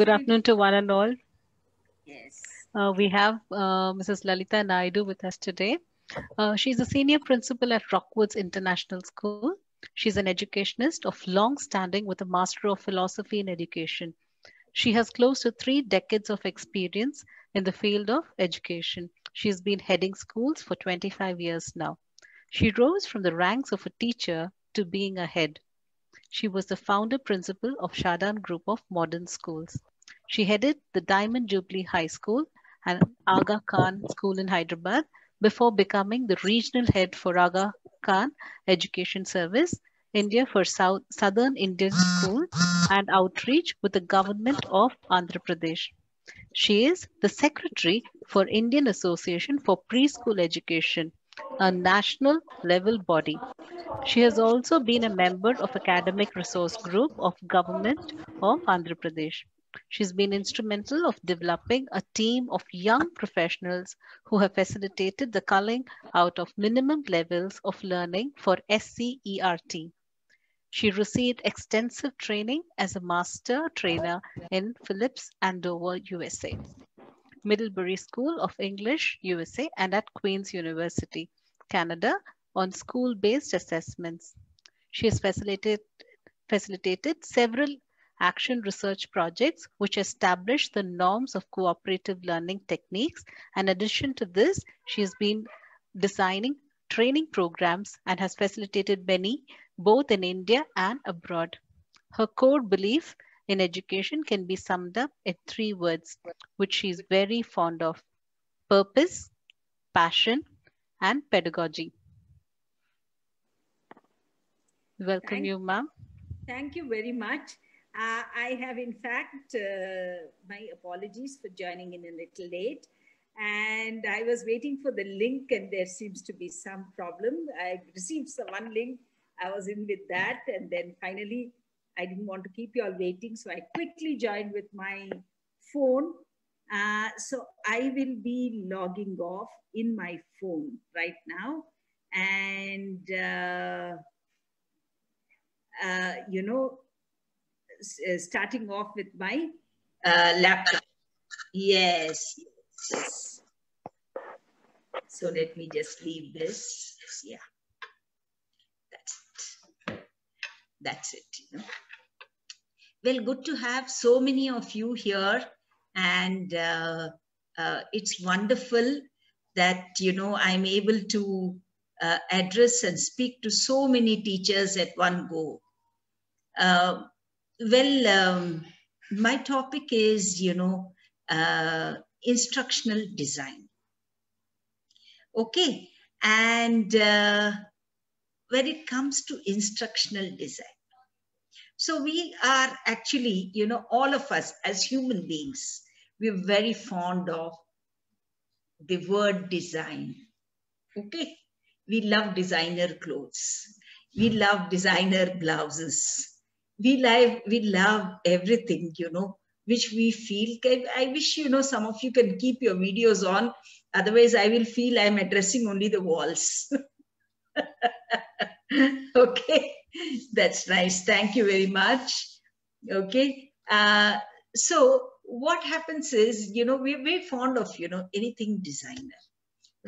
Good afternoon to one and all. Yes. Uh, we have uh, Mrs. Lalita Naidu with us today. Uh, she's a senior principal at Rockwoods International School. She's an educationist of long standing with a Master of Philosophy in Education. She has close to three decades of experience in the field of education. She's been heading schools for 25 years now. She rose from the ranks of a teacher to being a head. She was the founder principal of Shadan Group of Modern Schools. She headed the Diamond Jubilee High School and Aga Khan School in Hyderabad before becoming the regional head for Aga Khan Education Service, India for South, Southern Indian School and Outreach with the government of Andhra Pradesh. She is the secretary for Indian Association for Preschool Education, a national level body. She has also been a member of Academic Resource Group of Government of Andhra Pradesh. She's been instrumental of developing a team of young professionals who have facilitated the culling out of minimum levels of learning for SCERT. She received extensive training as a master trainer in Phillips Andover, USA, Middlebury School of English, USA, and at Queen's University, Canada, on school-based assessments. She has facilitated, facilitated several action research projects which establish the norms of cooperative learning techniques. In addition to this, she has been designing training programs and has facilitated many both in India and abroad. Her core belief in education can be summed up in three words, which she is very fond of purpose, passion, and pedagogy. Welcome Thank- you, ma'am. Thank you very much. Uh, I have, in fact, uh, my apologies for joining in a little late. And I was waiting for the link, and there seems to be some problem. I received some one link. I was in with that. And then finally, I didn't want to keep you all waiting. So I quickly joined with my phone. Uh, so I will be logging off in my phone right now. And, uh, uh, you know, starting off with my uh, laptop. Yes, yes. So let me just leave this. Yeah, that's it. That's it. You know. Well, good to have so many of you here, and uh, uh, it's wonderful that you know I'm able to uh, address and speak to so many teachers at one go. Uh, well, um, my topic is, you know, uh, instructional design. Okay, and uh, when it comes to instructional design, so we are actually, you know, all of us as human beings, we're very fond of the word design. Okay, we love designer clothes, we love designer blouses we love we love everything you know which we feel. I wish you know some of you can keep your videos on. Otherwise i will feel i'm addressing only the walls. Okay. That's nice. Thank you very much. Okay. Uh, so what happens is you know we're very fond of you know anything designer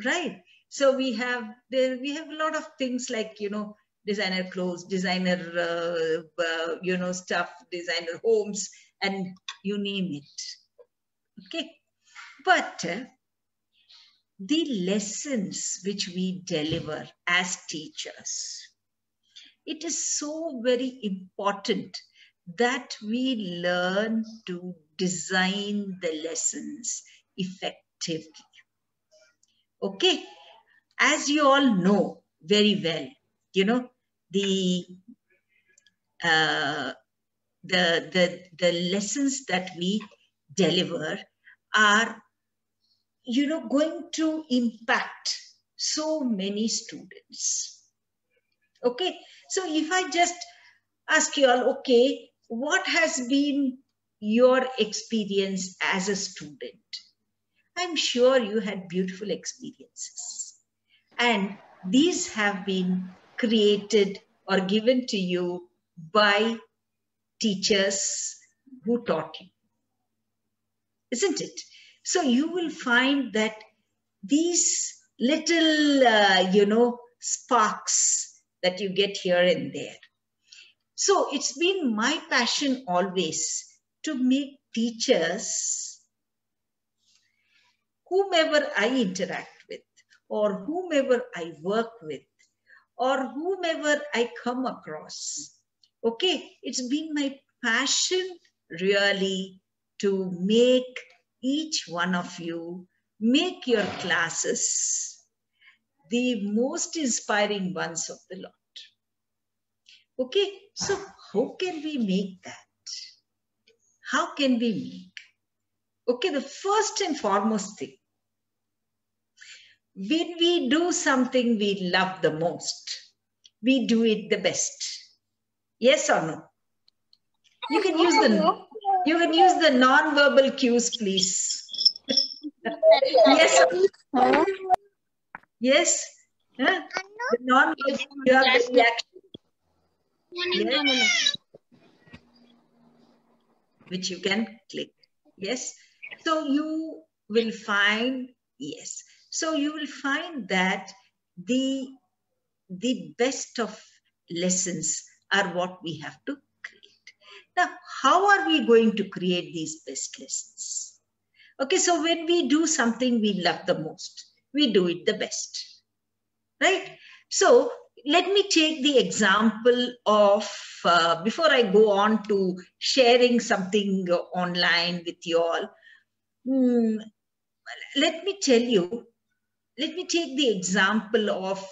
right? So we have there we have a lot of things like you know designer clothes, designer, uh, uh, you know, stuff, designer homes, and you name it. Okay. But uh, the lessons which we deliver as teachers, it is so very important that we learn to design the lessons effectively. Okay. As you all know very well, you know, the uh, the the the lessons that we deliver are you know going to impact so many students. Okay? So if i just ask you all okay what has been your experience as a student? I'm sure you had beautiful experiences. And these have been created or given to you by teachers who taught you. isn't it? So you will find that these little, uh, you know, sparks that you get here and there. So it's been my passion always to make teachers, whomever I interact with, or whomever I work with, or whomever I come across. Okay, it's been my passion really to make each one of you make your classes the most inspiring ones of the lot. Okay, so how can we make that? How can we make? Okay, the first and foremost thing, when we do something we love the most, we do it the best. Yes or no? You can use the you can use the non-verbal cues, please. yes. Yes. The non-verbal reaction. Yes. Which you can click. Yes. So you will find yes. So you will find that the the best of lessons are what we have to create. Now, how are we going to create these best lessons? Okay, so when we do something we love the most, we do it the best, right? So let me take the example of, uh, before I go on to sharing something online with you all, hmm, let me tell you, let me take the example of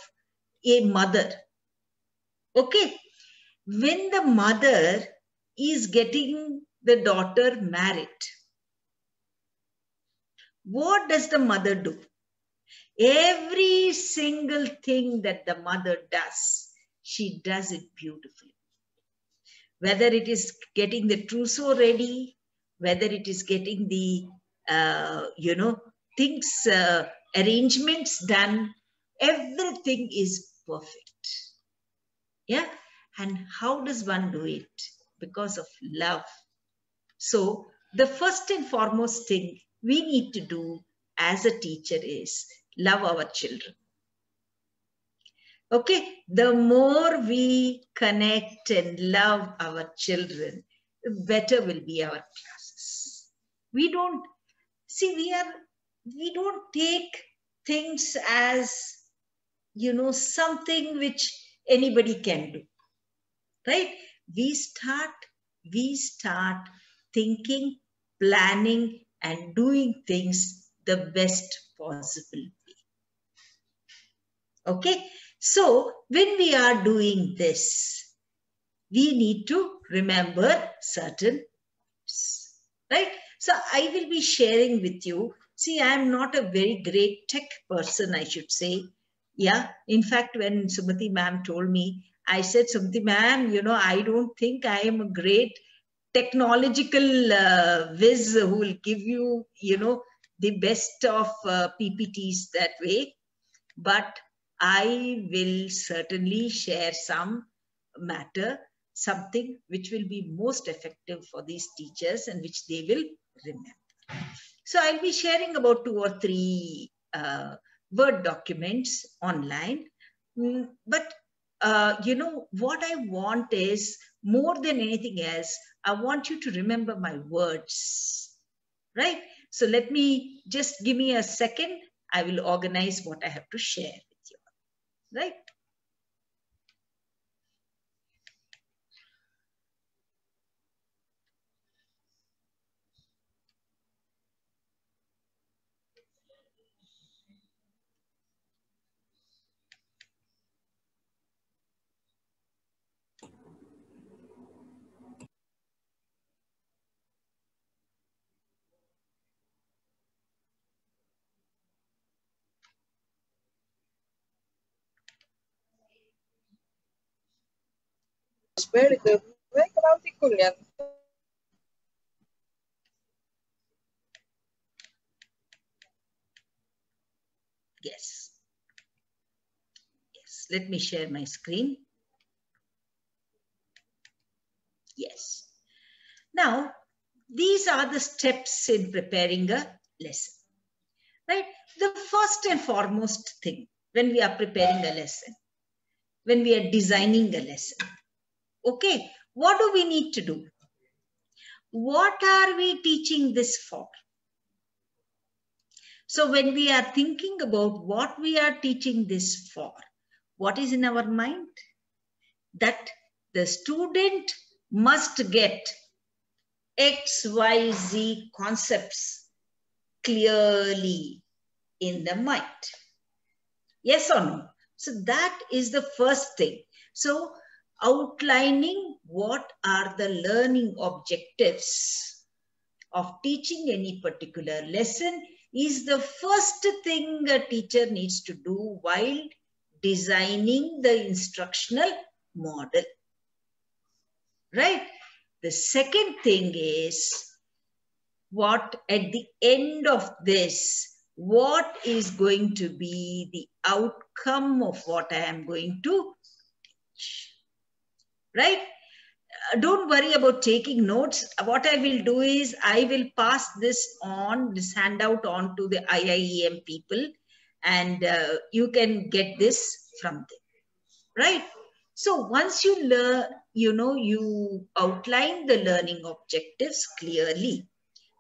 a mother. Okay, when the mother is getting the daughter married, what does the mother do? Every single thing that the mother does, she does it beautifully. Whether it is getting the trousseau ready, whether it is getting the, uh, you know, things, uh, arrangements done, everything is perfect. Yeah. And how does one do it? Because of love. So the first and foremost thing we need to do as a teacher is love our children. Okay, the more we connect and love our children, the better will be our classes. We don't see, we are, we don't take things as, you know, something which anybody can do, right? We start, we start thinking, planning, and doing things the best possible way. Okay, so when we are doing this, we need to remember certain, right? So I will be sharing with you. See, I am not a very great tech person, I should say. Yeah, in fact, when Sumati ma'am told me, I said, Sumati ma'am, you know, I don't think I am a great technological uh, whiz who will give you, you know, the best of uh, PPTs that way. But I will certainly share some matter, something which will be most effective for these teachers and which they will remember. So I'll be sharing about two or three uh, Word documents online. Mm, but, uh, you know, what I want is more than anything else, I want you to remember my words, right? So let me just give me a second. I will organize what I have to share with you, right? Verde, ve Yes. Yes, let me share my screen. Yes. Now, these are the steps in preparing a lesson. Right? The first and foremost thing when we are preparing a lesson, when we are designing a lesson. Okay, what do we need to do? What are we teaching this for? So when we are thinking about what we are teaching this for, what is in our mind? That the student must get X, Y, Z concepts clearly in the mind. Yes or no? So that is the first thing. So outlining what are the learning objectives of teaching any particular lesson is the first thing a teacher needs to do while designing the instructional model. Right? The second thing is what at the end of this, what is going to be the outcome of what I am going to teach. Right? Uh, don't worry about taking notes. What I will do is I will pass this on, this handout on to the IIEM people and uh, you can get this from them. Right? So once you learn, you know, you outline the learning objectives clearly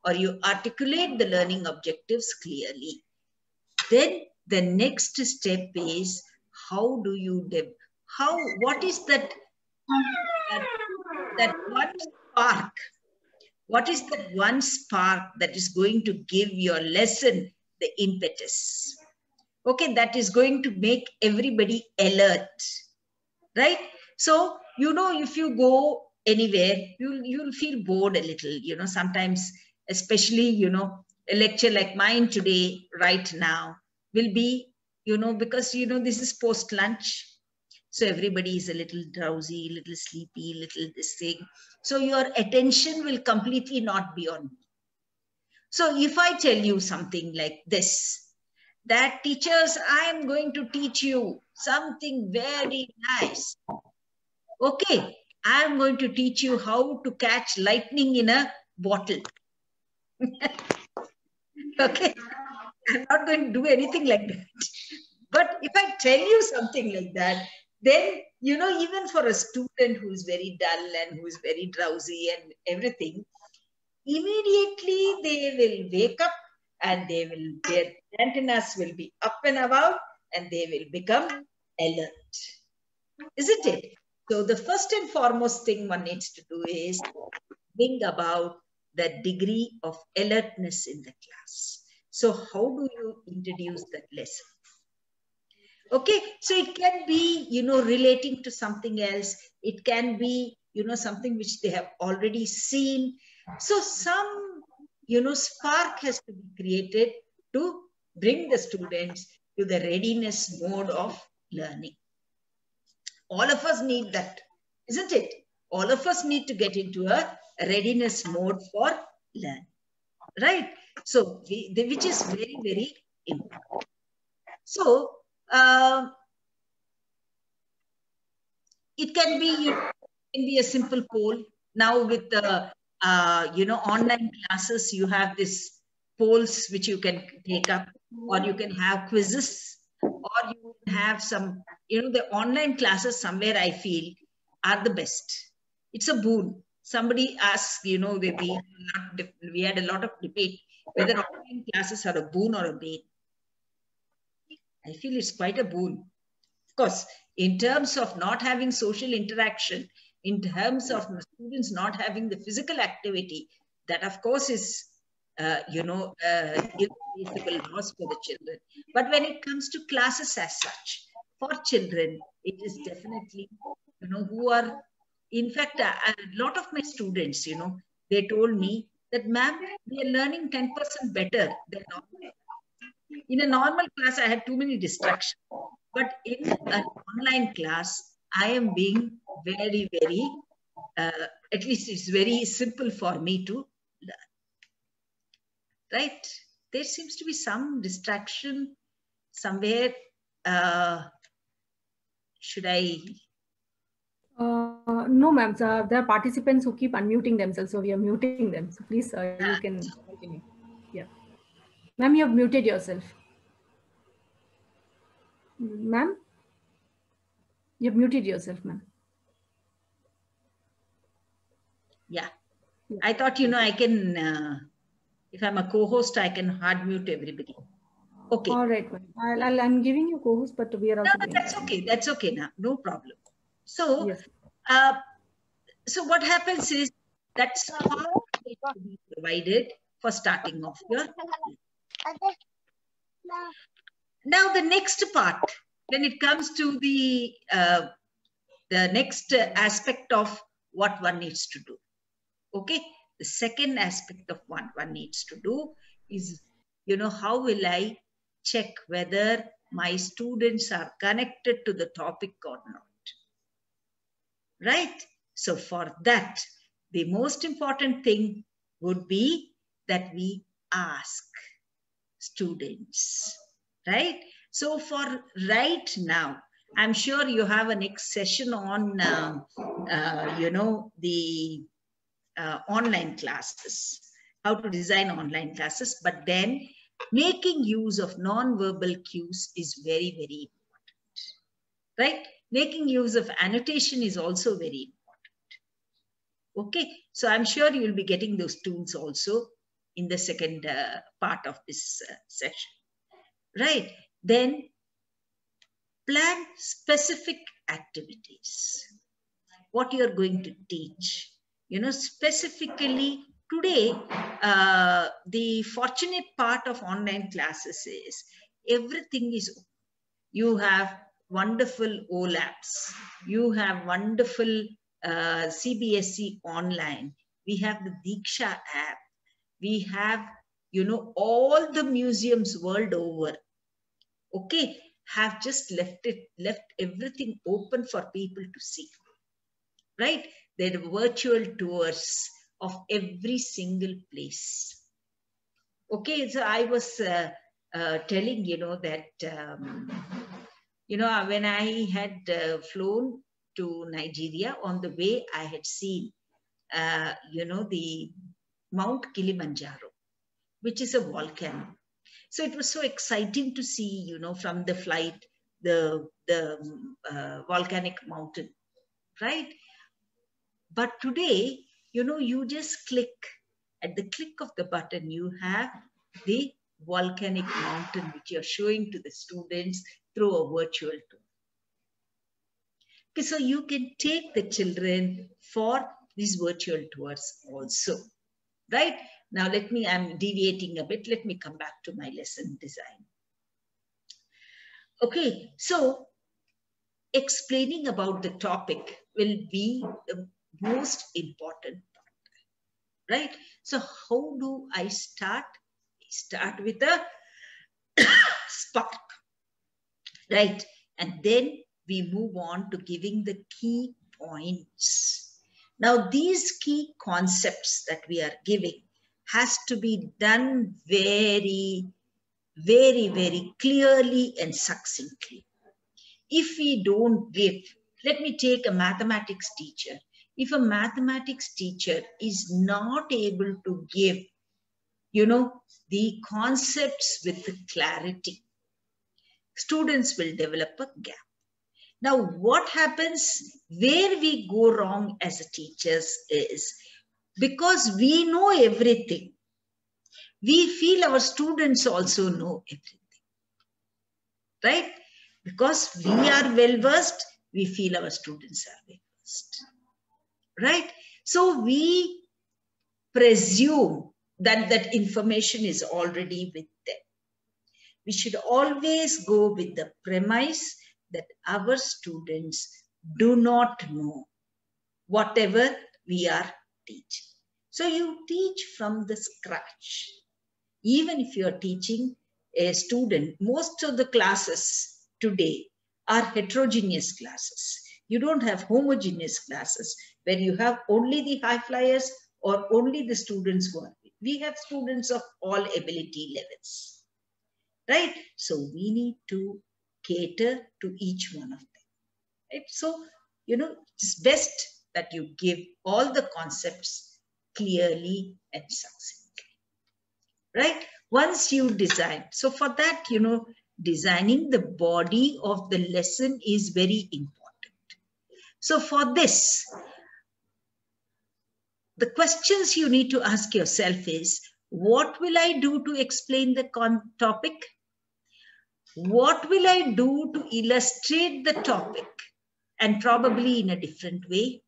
or you articulate the learning objectives clearly. Then the next step is how do you, how, what is that, that, that one spark? What is that one spark that is going to give your lesson the impetus? Okay, that is going to make everybody alert right? So, you know, if you go anywhere, you'll, you'll feel bored a little, you know, sometimes, especially, you know, a lecture like mine today, right now, will be, you know, because, you know, this is post lunch. So everybody is a little drowsy, little sleepy, little this thing. So your attention will completely not be on me. So if I tell you something like this, that teachers, I am going to teach you something very nice. Okay, I am going to teach you how to catch lightning in a bottle. okay, I'm not going to do anything like that. But if I tell you something like that, then, you know, even for a student who's very dull and who's very drowsy and everything, immediately they will wake up and they will, their antennas will be up and about and they will become alert. Isn't it? So the first and foremost thing one needs to do is think about the degree of alertness in the class. So how do you introduce that lesson? Okay, so it can be, you know, relating to something else. It can be, you know, something which they have already seen. So some, you know, spark has to be created to bring the students to the readiness mode of learning. All of us need that, isn't it? All of us need to get into a readiness mode for learning, right? So, we, which is very, very important. So, uh, it can be it can be a simple poll. Now with the uh, you know online classes, you have this polls which you can take up, or you can have quizzes or you have some, you know, the online classes somewhere I feel are the best. It's a boon. Somebody asked, you know, we, we had a lot of debate whether online classes are a boon or a bane. I feel it's quite a boon. Of course, in terms of not having social interaction, in terms of students not having the physical activity, that of course is uh, you know, uh, irreplaceable loss for the children. But when it comes to classes as such, for children, it is definitely, you know, who are, in fact, a, a lot of my students, you know, they told me that, ma'am, we are learning 10% better than normal. In a normal class, I had too many distractions. But in an online class, I am being very, very, uh, at least it's very simple for me to learn. right? There seems to be some distraction somewhere. Uh, should I? Uh, no, ma'am. So there are participants who keep unmuting themselves, so we are muting them. So please, uh, you can continue. Yeah. Ma'am, you have muted yourself. Ma'am? You have muted yourself, ma'am. Yeah. I thought, you know, I can, uh, if I'm a co-host, I can hard mute everybody. Okay. All right. I'll, I'll, I'm giving you co-host, but we are also. No, no, that's okay. That's okay now. No problem. So, Yes. uh, so what happens is that's how it will be provided for starting off your now the next part when it comes to the uh, the next aspect of what one needs to do. Okay? The second aspect of what one needs to do is you know how will i check whether my students are connected to the topic or not? Right? So for that the most important thing would be that we ask students right? So for right now i'm sure you have a next session on um, uh, you know the uh, online classes how to design online classes. But then making use of non-verbal cues is very very important right? Making use of annotation is also very important okay? So i'm sure you will be getting those tools also in the second uh, part of this uh, session right? Then plan specific activities. What you are going to teach. You know specifically today uh, the fortunate part of online classes is everything is you have wonderful olabs you have wonderful uh, cbse online. We have the diksha app. We have you know all the museums world over okay have just left it left everything open for people to see right? There are virtual tours of every single place. Okay so i was uh, uh, telling you know that um, you know when i had uh, flown to nigeria on the way i had seen uh, you know the mount kilimanjaro which is a volcano. So it was so exciting to see you know from the flight the the uh, volcanic mountain right? But today you know you just click. At the click of the button you have the volcanic mountain which you're showing to the students through a virtual tour. Okay so you can take the children for these virtual tours also right now let me i'm deviating a bit. Let me come back to my lesson design. Okay so explaining about the topic will be the most important part right? So how do i start? Start with a spark right? And then we move on to giving the key points. Now these key concepts that we are giving has to be done very very very clearly and succinctly. If we don't give let me take a mathematics teacher. If a mathematics teacher is not able to give you know the concepts with clarity students will develop a gap. Now what happens where we go wrong as teachers is because we know everything. We feel our students also know everything. Right? Because we are well versed we feel our students are well versed. Right? So we presume that that information is already with them. We should always go with the premise that our students do not know whatever we are teaching so you teach from the scratch. Even if you are teaching a student most of the classes today are heterogeneous classes. You don't have homogeneous classes where you have only the high flyers or only the students who are. We have students of all ability levels right? So we need to cater to each one of them right? So you know it's best that you give all the concepts clearly and succinctly. Right? Once you design, so for that, you know, designing the body of the lesson is very important. So for this, the questions you need to ask yourself is, what will I do to explain the topic? What will I do to illustrate the topic? And probably in a different way.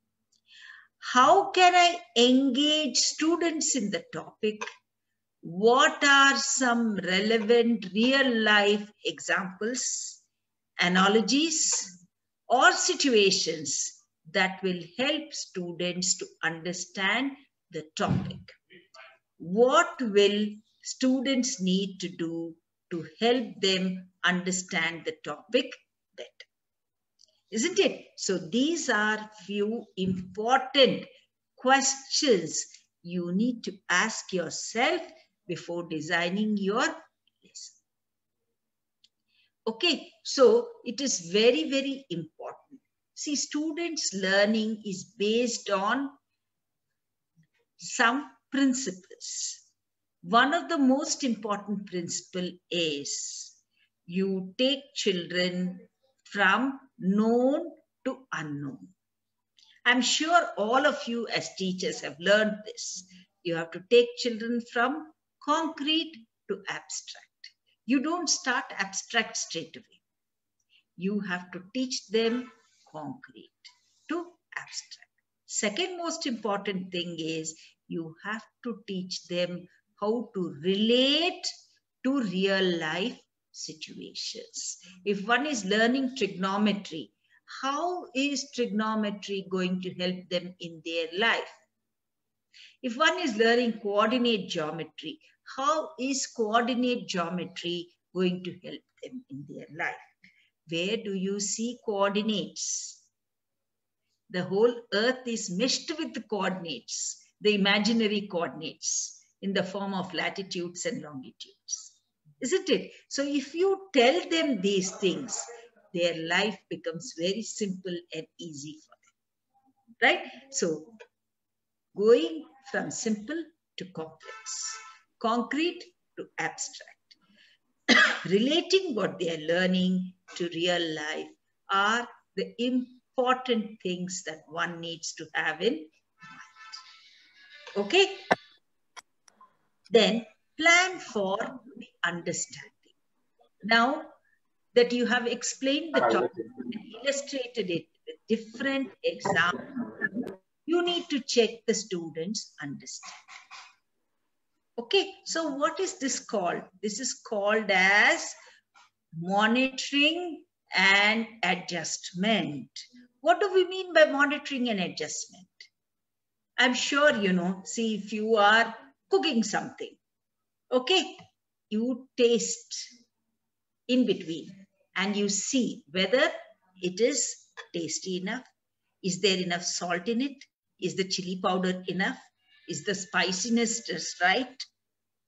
How can I engage students in the topic? What are some relevant real life examples, analogies, or situations that will help students to understand the topic? What will students need to do to help them understand the topic? Isn't it? So these are few important questions you need to ask yourself before designing your lesson. Okay, so it is very, very important. See, students' learning is based on some principles. One of the most important principle is you take children from known to unknown. I'm sure all of you as teachers have learned this. You have to take children from concrete to abstract. You don't start abstract straight away. You have to teach them concrete to abstract. Second most important thing is you have to teach them how to relate to real life situations. If one is learning trigonometry, how is trigonometry going to help them in their life? If one is learning coordinate geometry, how is coordinate geometry going to help them in their life? Where do you see coordinates? The whole earth is meshed with the coordinates, the imaginary coordinates in the form of latitudes and longitudes. Isn't it? So if you tell them these things, their life becomes very simple and easy for them. Right? So going from simple to complex concrete to abstract. Relating what they are learning to real life are the important things that one needs to have in mind. Okay? Then plan for the understanding. Now that you have explained the topic and illustrated it with different examples, you need to check the students' understanding. Okay, so what is this called? This is called as monitoring and adjustment. What do we mean by monitoring and adjustment? I'm sure you know, see if you are cooking something, okay, you taste in between and you see whether it is tasty enough. Is there enough salt in it? Is the chili powder enough? Is the spiciness just right?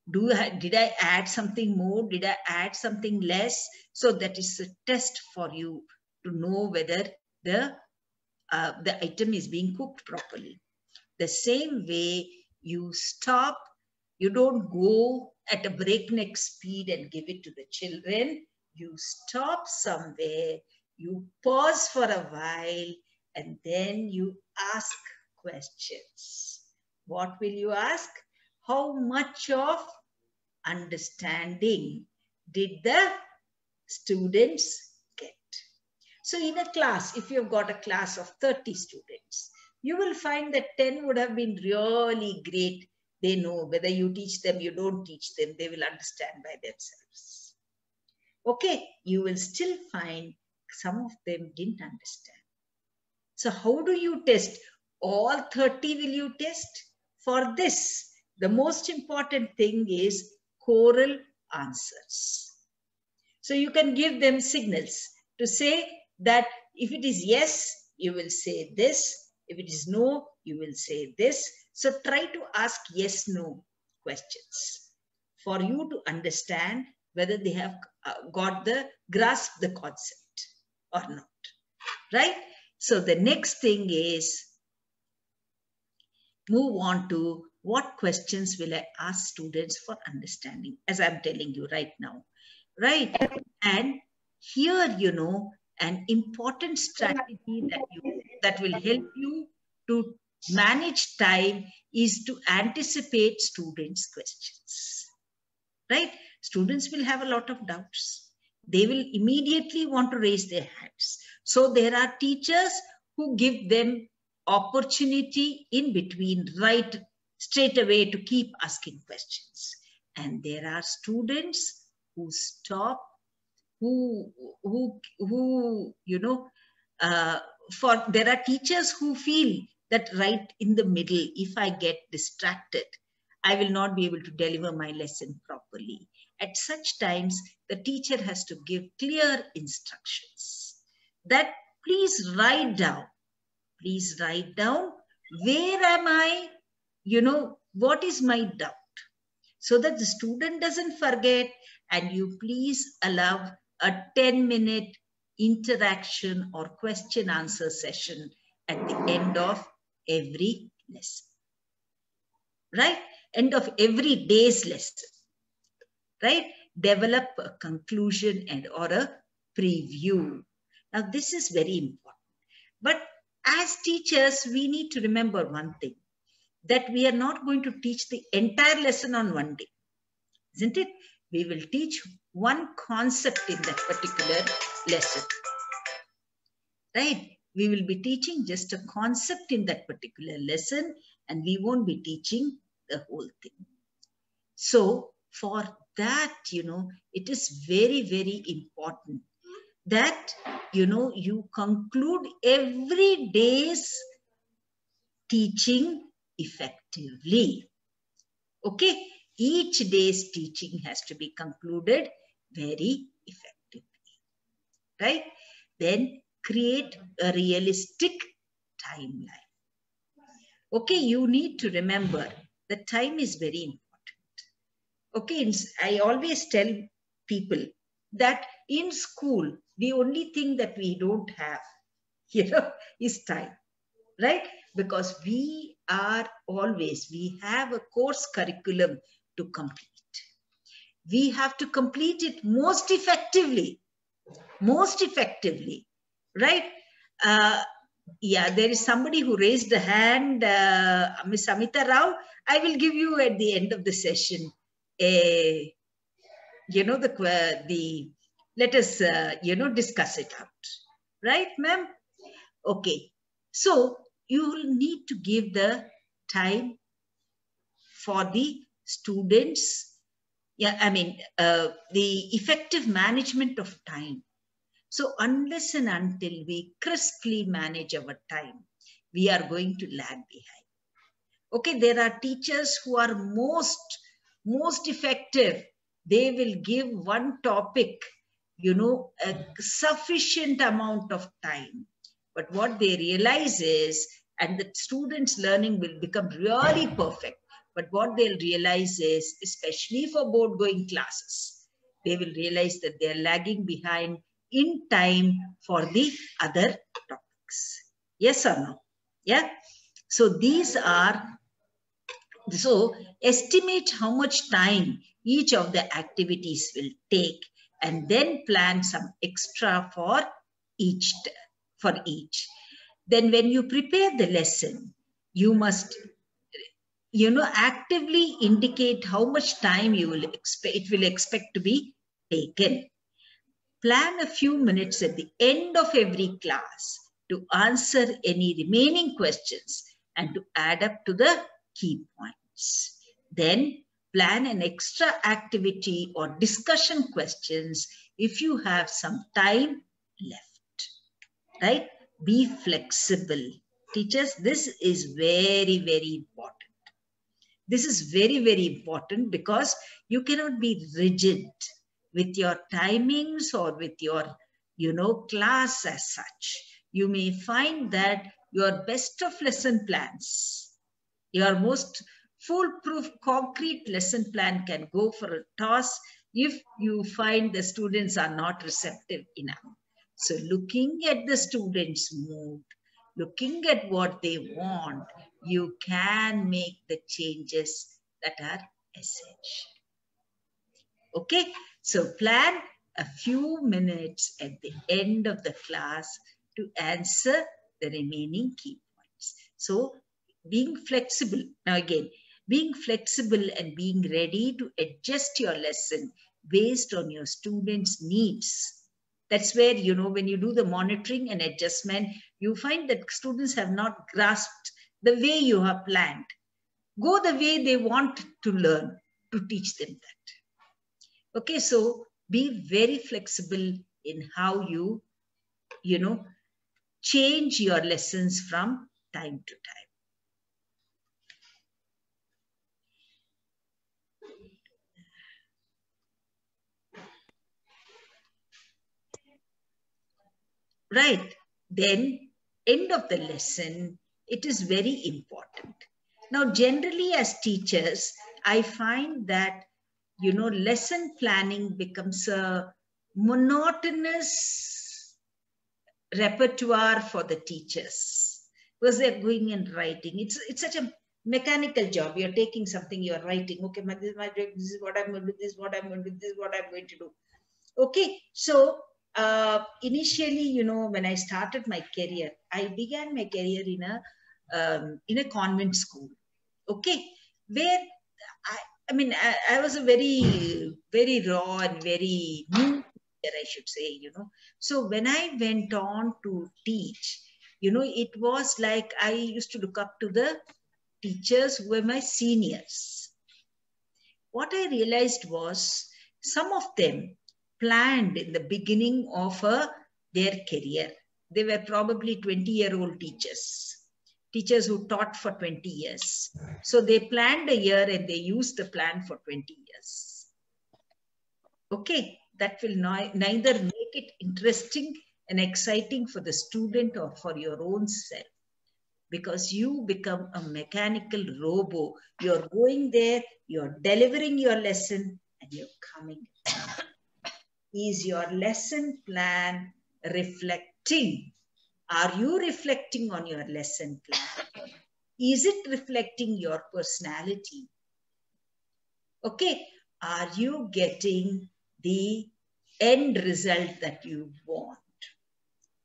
Do I, did I add something more? Did I add something less? So that is a test for you to know whether the uh, the item is being cooked properly. The same way you stop, you don't go at a breakneck speed and give it to the children. You stop somewhere, you pause for a while, and then you ask questions. What will you ask? How much of understanding did the students get? So in a class, if you've got a class of 30 students, you will find that 10 would have been really great. They know whether you teach them, you don't teach them, they will understand by themselves. Okay, you will still find some of them didn't understand. So how do you test? All 30 will you test? For this, the most important thing is choral answers. So you can give them signals to say that if it is yes, you will say this. If it is no, you will say this. So try to ask yes, no questions for you to understand whether they have uh, got the grasp the concept or not. Right? So the next thing is move on to what questions will I ask students for understanding, as I'm telling you right now, right? And here, you know, an important strategy that you that will help you to manage time is to anticipate students' questions. Right? Students will have a lot of doubts. They will immediately want to raise their hands. So there are teachers who give them opportunity in between, right straight away to keep asking questions. And there are students who stop, who, who, who you know, uh, for there are teachers who feel that right in the middle, if I get distracted, I will not be able to deliver my lesson properly. At such times, the teacher has to give clear instructions that please write down, please write down where am I, you know, what is my doubt? So that the student doesn't forget and you please allow a 10 minute interaction or question answer session at the end of every lesson. Right? End of every day's lesson. Right? Develop a conclusion and or a preview. Now, this is very important. But as teachers, we need to remember one thing that we are not going to teach the entire lesson on one day, isn't it? We will teach one concept in that particular lesson. Right? We will be teaching just a concept in that particular lesson and we won't be teaching the whole thing. So for that, you know, it is very, very important that, you know, you conclude every day's teaching effectively. Okay, each day's teaching has to be concluded very effectively, right? Then create a realistic timeline. Okay, you need to remember that time is very important. Okay, I always tell people that in school, the only thing that we don't have, you know, is time, right? Because we are always, we have a course curriculum to complete. We have to complete it most effectively, most effectively right? Uh, yeah, there is somebody who raised the hand, uh, Ms. Amita Rao. I will give you at the end of the session a, you know, the, the let us, uh, you know, discuss it out. Right, ma'am? Okay. So you will need to give the time for the students. Yeah, I mean, uh, the effective management of time so unless and until we crisply manage our time, we are going to lag behind. Okay, there are teachers who are most, most effective. They will give one topic, you know, a sufficient amount of time. But what they realize is, and the students' learning will become really perfect. But what they'll realize is, especially for board going classes, they will realize that they're lagging behind in time for the other topics. Yes or no? Yeah. So these are, so estimate how much time each of the activities will take and then plan some extra for each, for each. Then when you prepare the lesson, you must you know actively indicate how much time you will expect it will expect to be taken plan a few minutes at the end of every class to answer any remaining questions and to add up to the key points. Then plan an extra activity or discussion questions if you have some time left, right? Be flexible. Teachers, this is very, very important. This is very, very important because you cannot be rigid with your timings or with your, you know, class as such. You may find that your best of lesson plans, your most foolproof concrete lesson plan can go for a toss if you find the students are not receptive enough. So looking at the students' mood, looking at what they want, you can make the changes that are essential. Okay, so plan a few minutes at the end of the class to answer the remaining key points. So being flexible, now again, being flexible and being ready to adjust your lesson based on your students' needs. That's where, you know, when you do the monitoring and adjustment, you find that students have not grasped the way you have planned. Go the way they want to learn to teach them that. Okay, so be very flexible in how you, you know, change your lessons from time to time. right then end of the lesson it is very important now generally as teachers i find that you know lesson planning becomes a monotonous repertoire for the teachers. Because they're going and writing. It's it's such a mechanical job. You're taking something you're writing. Okay my, this is my this is what i'm going to do this is what i'm going to do this is what i'm going to do. Okay so uh, initially, you know, when I started my career, I began my career in a um, in a convent school. Okay, where I, I mean, I, I was a very very raw and very new teacher, I should say, you know. So when I went on to teach, you know, it was like I used to look up to the teachers who were my seniors. What I realized was some of them planned in the beginning of a, their career. They were probably 20 year old teachers, teachers who taught for 20 years. So they planned a year and they used the plan for 20 years. Okay, that will neither make it interesting and exciting for the student or for your own self because you become a mechanical robo. You're going there, you're delivering your lesson, and you're coming. Is your lesson plan reflecting? Are you reflecting on your lesson plan? Is it reflecting your personality? Okay, are you getting the end result that you want?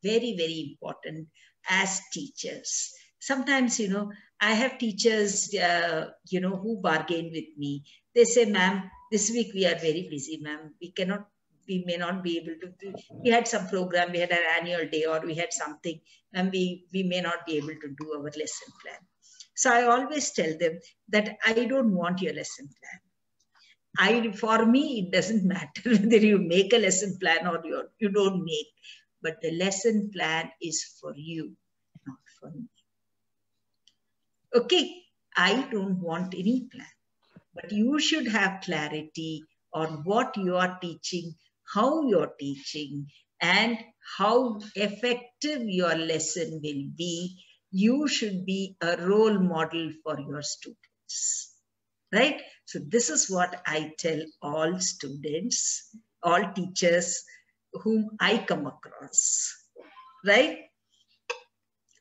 Very, very important as teachers. Sometimes, you know, I have teachers, uh, you know, who bargain with me. They say, ma'am, this week we are very busy, ma'am. We cannot we may not be able to we had some program we had an annual day or we had something and we we may not be able to do our lesson plan. So i always tell them that i don't want your lesson plan. I for me it doesn't matter whether you make a lesson plan or you you don't make but the lesson plan is for you not for me. Okay i don't want any plan but you should have clarity on what you are teaching how you're teaching and how effective your lesson will be, you should be a role model for your students. Right? So, this is what I tell all students, all teachers whom I come across. Right?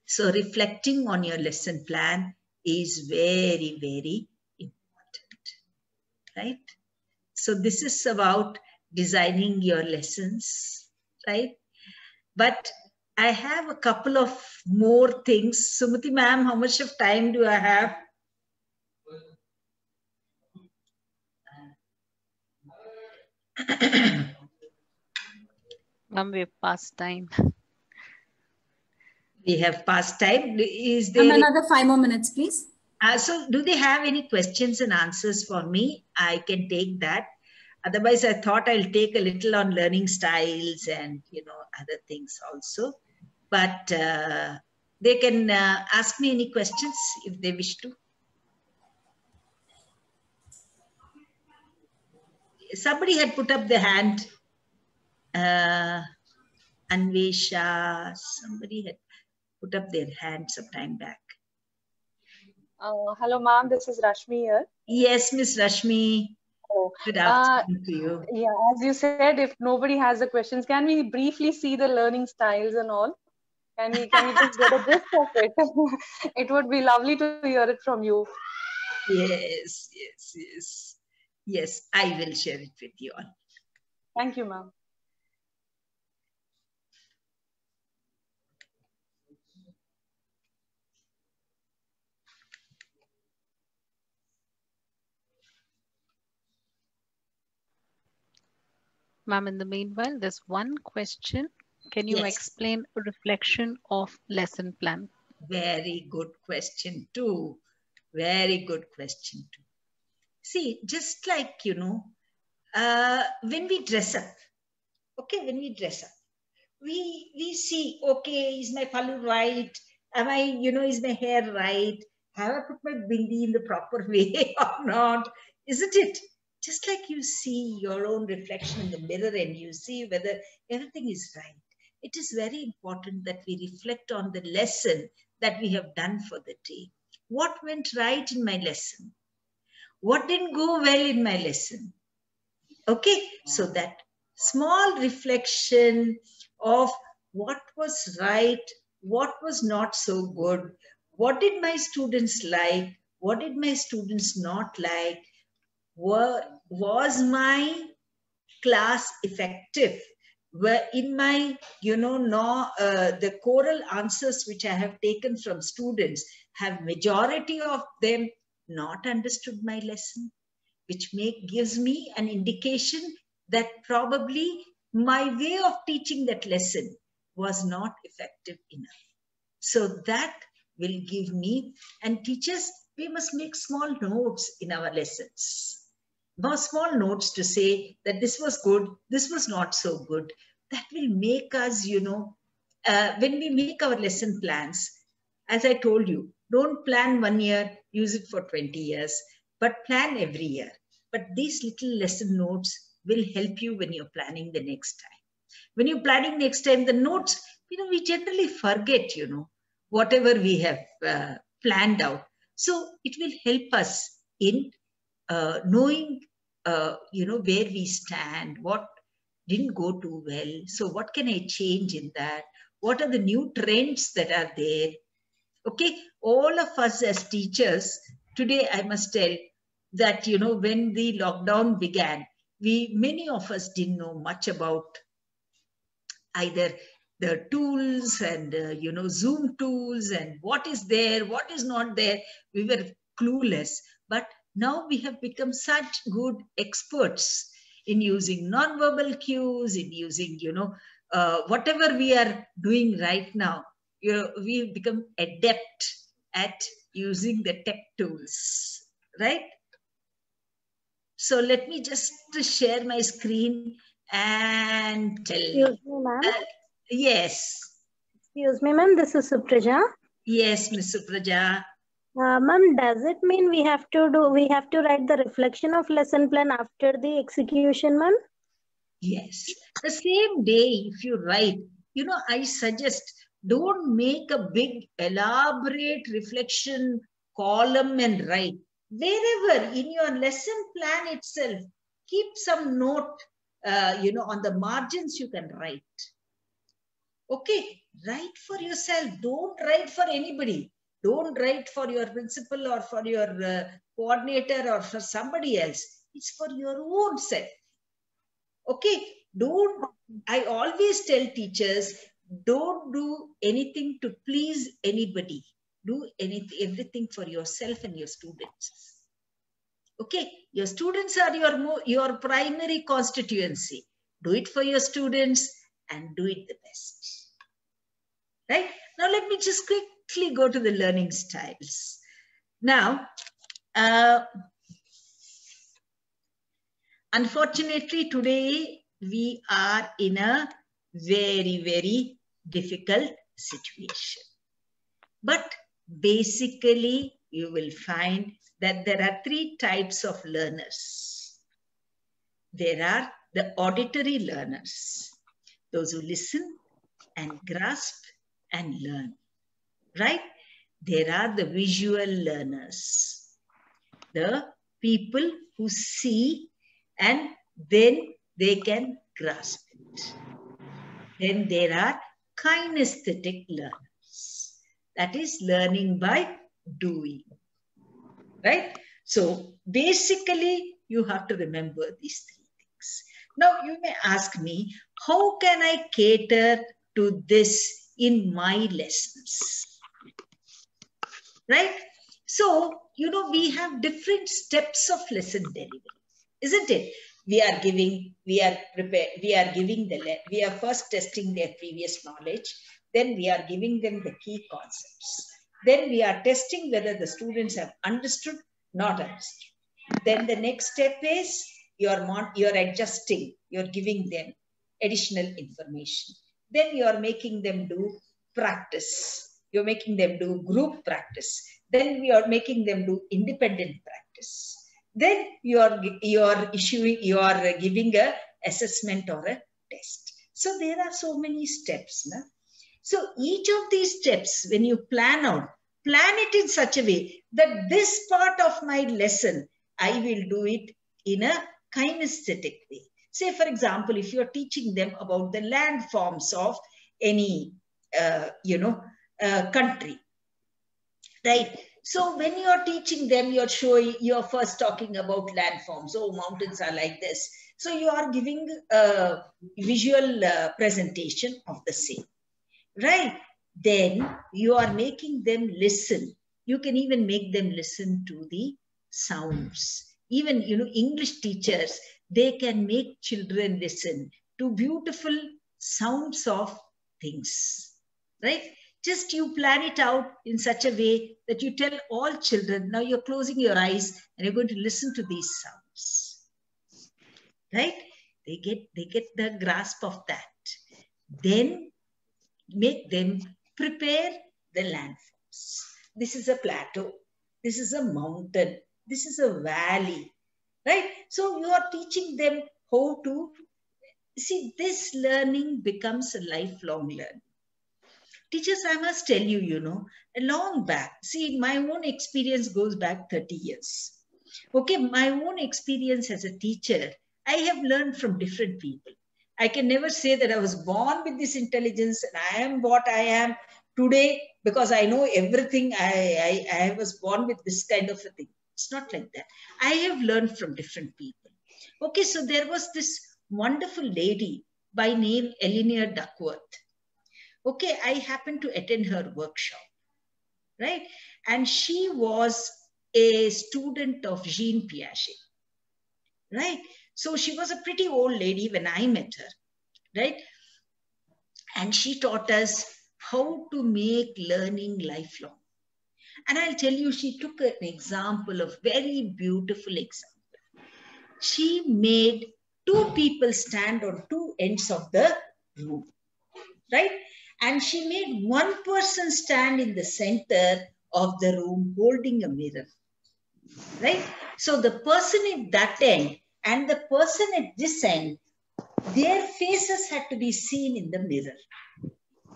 So, reflecting on your lesson plan is very, very important. Right? So, this is about designing your lessons, right? But I have a couple of more things. Sumati ma'am, how much of time do I have? Ma'am, we've passed time. We have passed time. Is there another five more minutes, please? Uh, so, do they have any questions and answers for me? I can take that. Otherwise, I thought I'll take a little on learning styles and, you know, other things also. But uh, they can uh, ask me any questions if they wish to. Somebody had put up the hand. Uh, Anvesha, somebody had put up their hand some time back. Uh, hello, ma'am. This is Rashmi here. Yes, Miss Rashmi. Good uh, afternoon uh, to you. Yeah, as you said, if nobody has the questions, can we briefly see the learning styles and all? Can we can we just get a gist of it? it would be lovely to hear it from you. Yes, yes, yes. Yes, I will share it with you all. Thank you, ma'am. Ma'am, in the meanwhile, there's one question. Can you Yes. explain a reflection of lesson plan? Very good question, too. Very good question, too. See, just like, you know, uh, when we dress up, okay, when we dress up, we we see, okay, is my pallu right? Am I, you know, is my hair right? Have I put my bindi in the proper way or not? Isn't it? Just like you see your own reflection in the mirror and you see whether everything is right. It is very important that we reflect on the lesson that we have done for the day. What went right in my lesson? What didn't go well in my lesson? Okay, so that small reflection of what was right, what was not so good, what did my students like, what did my students not like, were, was my class effective? Were in my, you know, no, uh, the choral answers which I have taken from students, have majority of them not understood my lesson? which make gives me an indication that probably my way of teaching that lesson was not effective enough. So that will give me, and teachers, we must make small notes in our lessons. Small notes to say that this was good, this was not so good. That will make us, you know, uh, when we make our lesson plans, as I told you, don't plan one year, use it for 20 years, but plan every year. But these little lesson notes will help you when you're planning the next time. When you're planning next time, the notes, you know, we generally forget, you know, whatever we have uh, planned out. So it will help us in uh, knowing, uh, you know, where we stand, what didn't go too well. So what can I change in that? What are the new trends that are there? Okay, all of us as teachers, today I must tell that, you know, when the lockdown began, we, many of us didn't know much about either the tools and, uh, you know, Zoom tools and what is there, what is not there. We were clueless. But now we have become such good experts in using nonverbal cues, in using, you know, uh, whatever we are doing right now, you know, we've become adept at using the tech tools, right? So let me just share my screen and tell. Excuse me, ma'am. Uh, yes, Excuse me, ma'am. This is Supraja. yes, Miss Supraja. Uh, ma'am, does it mean we have to do? We have to write the reflection of lesson plan after the execution, ma'am? Yes. The same day, if you write, you know, I suggest don't make a big, elaborate reflection column and write. Wherever in your lesson plan itself, keep some note, uh, you know, on the margins you can write. Okay, write for yourself. Don't write for anybody. Don't write for your principal or for your uh, coordinator or for somebody else. It's for your own self. Okay, don't, I always tell teachers, don't do anything to please anybody. Do anything, everything for yourself and your students. Okay, your students are your, your primary constituency. Do it for your students and do it the best. Right? Now, let me just quickly go to the learning styles. Now, uh, unfortunately, today we are in a very, very difficult situation. But basically, you will find that there are three types of learners. There are the auditory learners, those who listen and grasp and learn, right? There are the visual learners, the people who see and then they can grasp it. Then there are kinesthetic learners. That is learning by doing. Right? So basically, you have to remember these three things. Now, you may ask me, how can I cater to this in my lessons? Right? So, you know, we have different steps of lesson delivery, isn't it? We are giving, we are prepare, we are giving the, we are first testing their previous knowledge. Then we are giving them the key concepts. Then we are testing whether the students have understood, not understood. Then the next step is you're, you're adjusting, you're giving them additional information. Then you're making them do practice. You're making them do group practice. Then we are making them do independent practice. Then you are, you are issuing, you are giving a assessment or a test. So there are so many steps. So each of these steps, when you plan out, plan it in such a way that this part of my lesson, I will do it in a kinesthetic way. Say, for example, if you're teaching them about the landforms of any, uh, you know, uh, country, right? So when you're teaching them, you're showing, you're first talking about landforms. Oh, mountains are like this. So you are giving a visual uh, presentation of the same, right? Then you are making them listen. You can even make them listen to the sounds. Even, you know, English teachers, they can make children listen to beautiful sounds of things, right? Just you plan it out in such a way that you tell all children, now you're closing your eyes and you're going to listen to these sounds. Right? They get, they get the grasp of that. Then make them prepare the landforms. This is a plateau. This is a mountain. This is a valley. Right? So you are teaching them how to see this learning becomes a lifelong learning teachers, I must tell you, you know, long back. See, my own experience goes back 30 years. Okay, my own experience as a teacher, I have learned from different people. I can never say that I was born with this intelligence and I am what I am today because I know everything. I, I, I was born with this kind of a thing. It's not like that. I have learned from different people. Okay, so there was this wonderful lady by name Eleanor Duckworth okay, I happened to attend her workshop, right? And she was a student of Jean Piaget, right? So she was a pretty old lady when I met her, right? And she taught us how to make learning lifelong. And I'll tell you, she took an example of very beautiful example. She made two people stand on two ends of the room, right? And she made one person stand in the center of the room holding a mirror. Right? So the person at that end and the person at this end, their faces had to be seen in the mirror.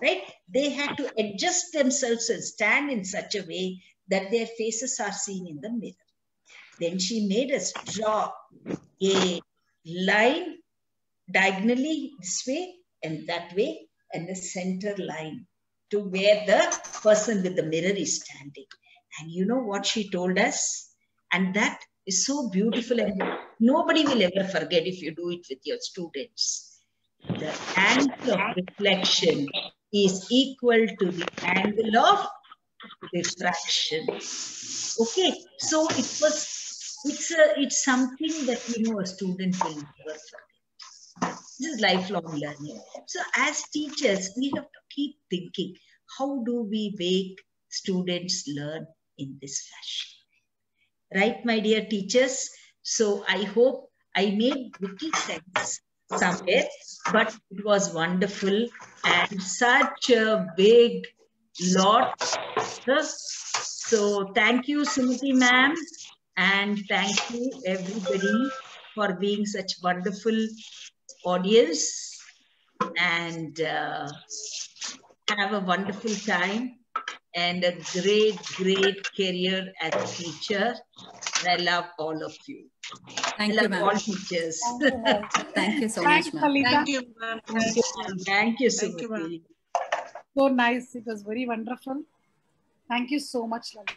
Right? They had to adjust themselves and stand in such a way that their faces are seen in the mirror. Then she made us draw a line diagonally this way and that way and the center line to where the person with the mirror is standing. And you know what she told us? And that is so beautiful and nobody will ever forget if you do it with your students. The angle of reflection is equal to the angle of diffraction. Okay, so it was, it's, a, it's something that, you know, a student will never forget. This is lifelong learning. So as teachers, we have to keep thinking, how do we make students learn in this fashion? Right, my dear teachers? So I hope I made little sense somewhere, but it was wonderful and such a big lot. So thank you, Sumati ma'am, and thank you everybody for being such wonderful audience and uh, have a wonderful time and a great, great career as a teacher. I love all of you. Thank I you, love all teachers. Thank you so Thank much, ma'am. Thank you, ma'am. Thank you, Thank you, ma'am. Sumati. So nice. It was very wonderful. Thank you so much, Lalita.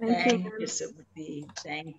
Thank you. Thank you, Subhuti. Thank